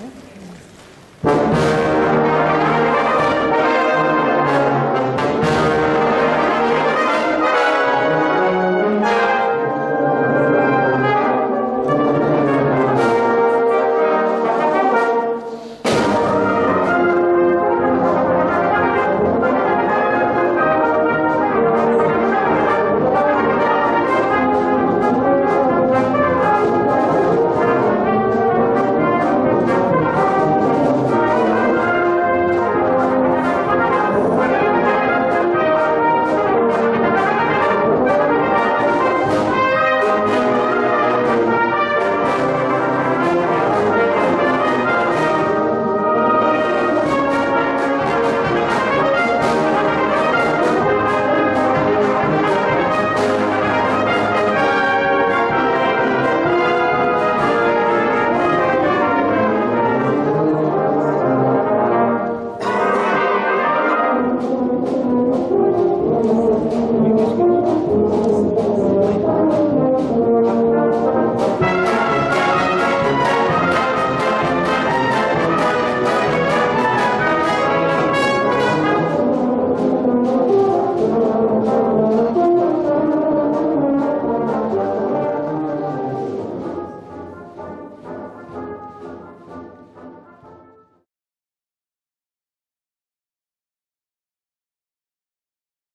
Okay.